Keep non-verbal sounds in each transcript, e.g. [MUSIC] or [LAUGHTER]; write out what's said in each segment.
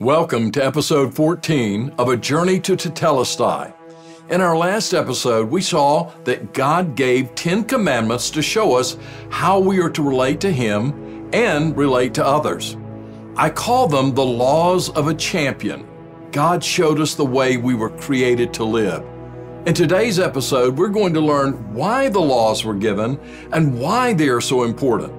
Welcome to episode 14 of A Journey to Tetelestai. In our last episode, we saw that God gave 10 commandments to show us how we are to relate to Him and relate to others. I call them the laws of a champion. God showed us the way we were created to live. In today's episode, we're going to learn why the laws were given and why they are so important.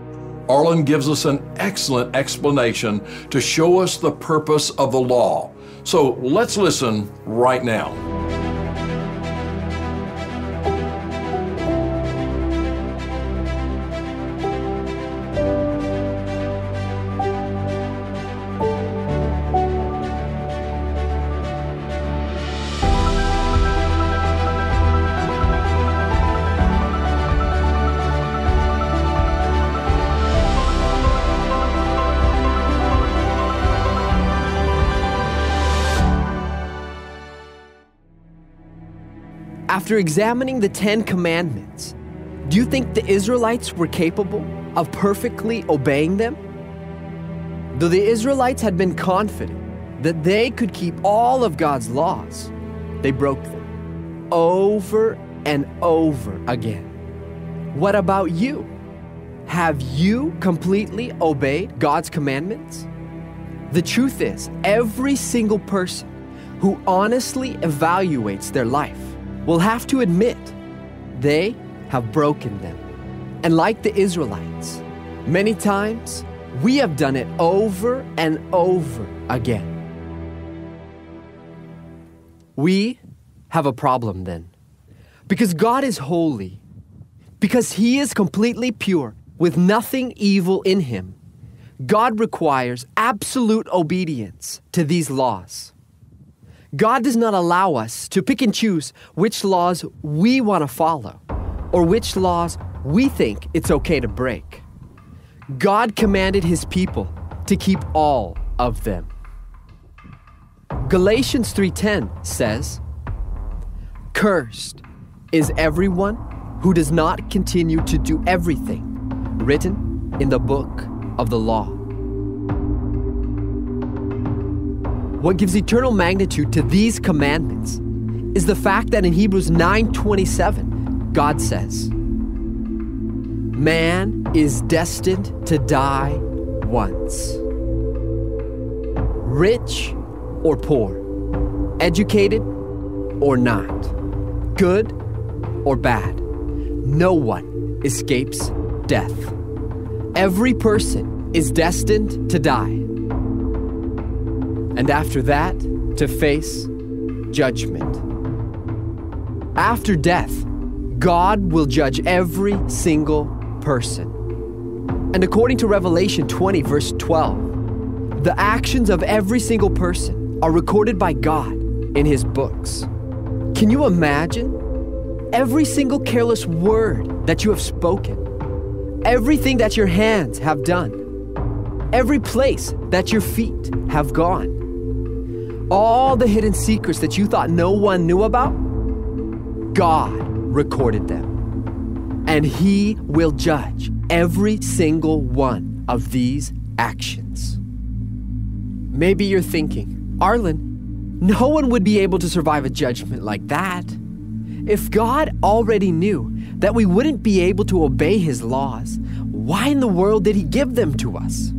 Arlen gives us an excellent explanation to show us the purpose of the law. So let's listen right now. After examining the Ten Commandments, do you think the Israelites were capable of perfectly obeying them? Though the Israelites had been confident that they could keep all of God's laws, they broke them over and over again. What about you? Have you completely obeyed God's commandments? The truth is, every single person who honestly evaluates their life will have to admit they have broken them. And like the Israelites, many times we have done it over and over again. We have a problem then. Because God is holy, because He is completely pure, with nothing evil in Him, God requires absolute obedience to these laws. God does not allow us to pick and choose which laws we want to follow or which laws we think it's okay to break. God commanded his people to keep all of them. Galatians 3:10 says, "Cursed is everyone who does not continue to do everything written in the book of the law." What gives eternal magnitude to these commandments is the fact that in Hebrews 9:27, God says, "Man is destined to die once." Rich or poor, educated or not, good or bad, no one escapes death. Every person is destined to die and after that, to face judgment. After death, God will judge every single person. And according to Revelation 20, verse 12, the actions of every single person are recorded by God in His books. Can you imagine? Every single careless word that you have spoken, everything that your hands have done, every place that your feet have gone all the hidden secrets that you thought no one knew about, God recorded them. And He will judge every single one of these actions. Maybe you're thinking, Arlen, no one would be able to survive a judgment like that. If God already knew that we wouldn't be able to obey His laws, why in the world did He give them to us?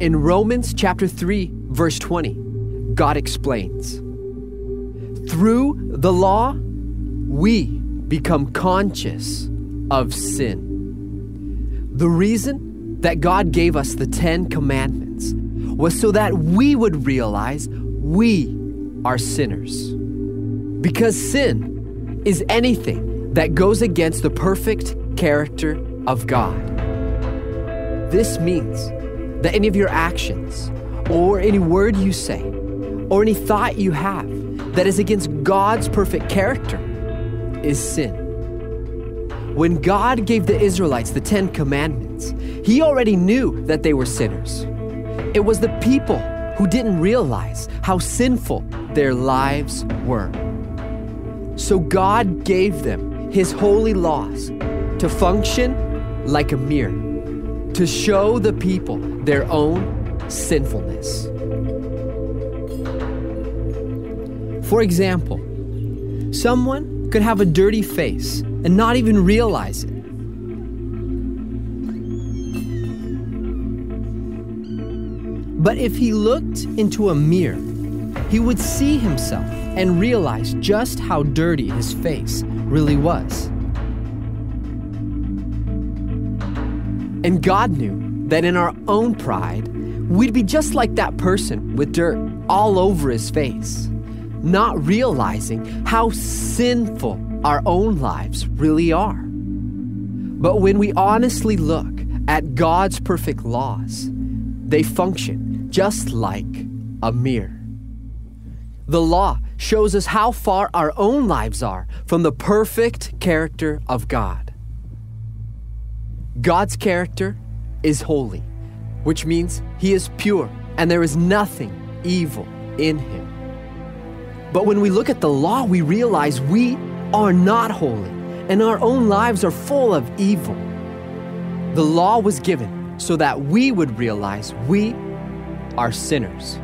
In Romans chapter 3, verse 20, God explains. Through the law, we become conscious of sin. The reason that God gave us the Ten Commandments was so that we would realize we are sinners. Because sin is anything that goes against the perfect character of God. This means that any of your actions or any word you say or any thought you have that is against God's perfect character is sin. When God gave the Israelites the Ten Commandments, He already knew that they were sinners. It was the people who didn't realize how sinful their lives were. So God gave them His holy laws to function like a mirror, to show the people their own sinfulness. For example, someone could have a dirty face and not even realize it. But if he looked into a mirror, he would see himself and realize just how dirty his face really was. And God knew that in our own pride, we'd be just like that person with dirt all over his face, not realizing how sinful our own lives really are. But when we honestly look at God's perfect laws, they function just like a mirror. The law shows us how far our own lives are from the perfect character of God. God's character is holy, which means he is pure and there is nothing evil in him. But when we look at the law, we realize we are not holy and our own lives are full of evil. The law was given so that we would realize we are sinners.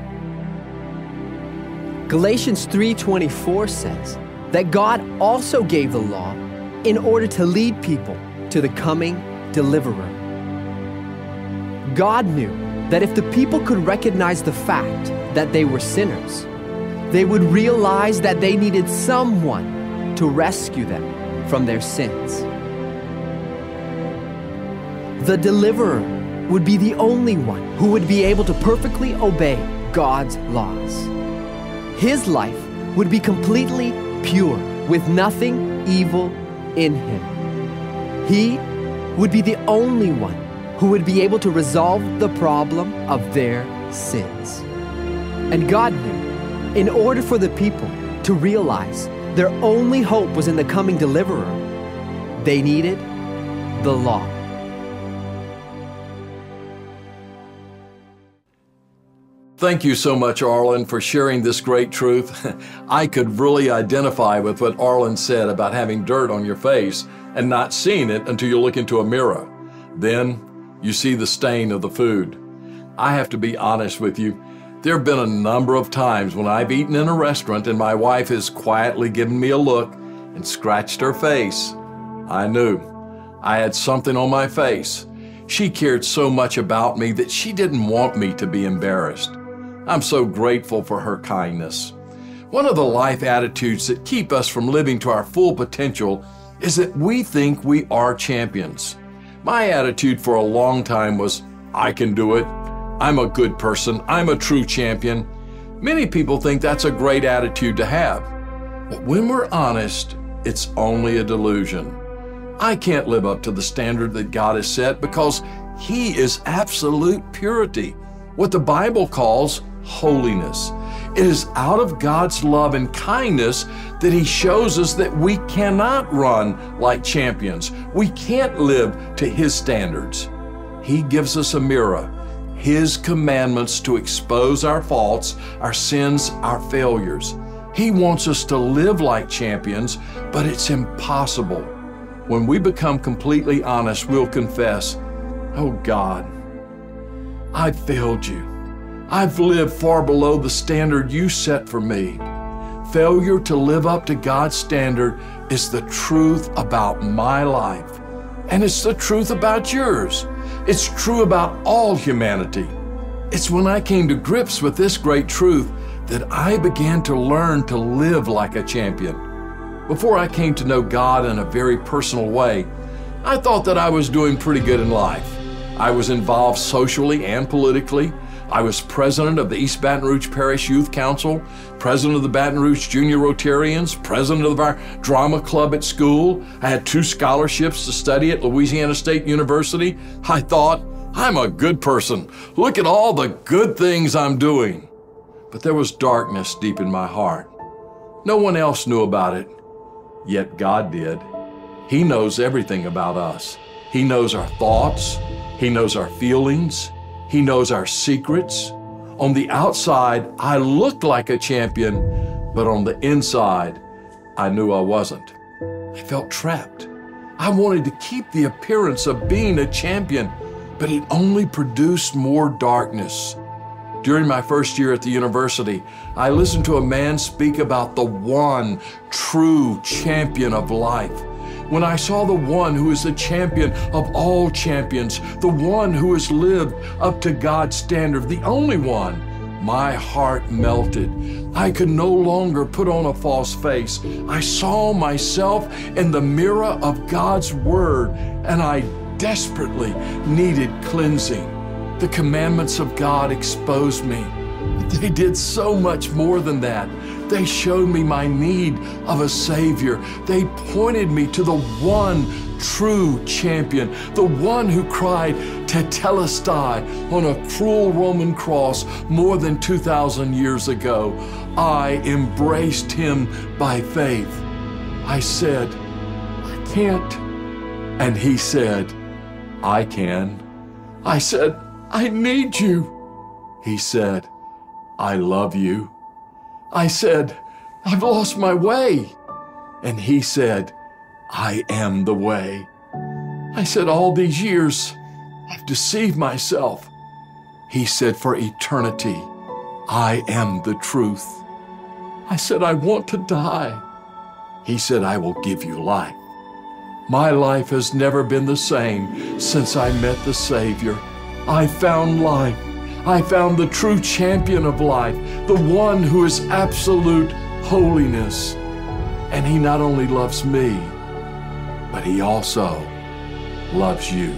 Galatians 3:24 says that God also gave the law in order to lead people to the coming deliverer. God knew that if the people could recognize the fact that they were sinners, they would realize that they needed someone to rescue them from their sins. The deliverer would be the only one who would be able to perfectly obey God's laws. His life would be completely pure, with nothing evil in him. He would be the only one who would be able to resolve the problem of their sins. And God knew, in order for the people to realize their only hope was in the coming deliverer, they needed the law. Thank you so much, Arlen, for sharing this great truth. [LAUGHS] I could really identify with what Arlen said about having dirt on your face and not seeing it until you look into a mirror. Then you see the stain of the food. I have to be honest with you. There have been a number of times when I've eaten in a restaurant and my wife has quietly given me a look and scratched her face. I knew I had something on my face. She cared so much about me that she didn't want me to be embarrassed. I'm so grateful for her kindness. One of the life attitudes that keep us from living to our full potential is that we think we are champions. My attitude for a long time was, I can do it. I'm a good person. I'm a true champion. Many people think that's a great attitude to have. But when we're honest, it's only a delusion. I can't live up to the standard that God has set because He is absolute purity, what the Bible calls holiness. It is out of God's love and kindness that He shows us that we cannot run like champions. We can't live to His standards. He gives us a mirror, His commandments to expose our faults, our sins, our failures. He wants us to live like champions, but it's impossible. When we become completely honest, we'll confess, Oh God, I failed you. I've lived far below the standard you set for me. Failure to live up to God's standard is the truth about my life, and it's the truth about yours. It's true about all humanity. It's when I came to grips with this great truth that I began to learn to live like a champion. Before I came to know God in a very personal way, I thought that I was doing pretty good in life. I was involved socially and politically. I was president of the East Baton Rouge Parish Youth Council, president of the Baton Rouge Junior Rotarians, president of our drama club at school. I had two scholarships to study at Louisiana State University. I thought, I'm a good person. Look at all the good things I'm doing. But there was darkness deep in my heart. No one else knew about it, yet God did. He knows everything about us. He knows our thoughts, He knows our feelings, he knows our secrets. On the outside, I looked like a champion, but on the inside, I knew I wasn't. I felt trapped. I wanted to keep the appearance of being a champion, but it only produced more darkness. During my first year at the university, I listened to a man speak about the one true champion of life. When I saw the one who is the champion of all champions, the one who has lived up to God's standard, the only one, my heart melted. I could no longer put on a false face. I saw myself in the mirror of God's Word, and I desperately needed cleansing. The commandments of God exposed me. They did so much more than that. They showed me my need of a Savior. They pointed me to the one true champion, the one who cried Tetelestai on a cruel Roman cross more than 2,000 years ago. I embraced him by faith. I said, I can't. And he said, I can. I said, I need you. He said, I love you. I said, I've lost my way. And he said, I am the way. I said, All these years, I've deceived myself. He said, For eternity, I am the truth. I said, I want to die. He said, I will give you life. My life has never been the same since I met the Savior. I found life. I found the true champion of life, the one who is absolute holiness. And he not only loves me, but he also loves you.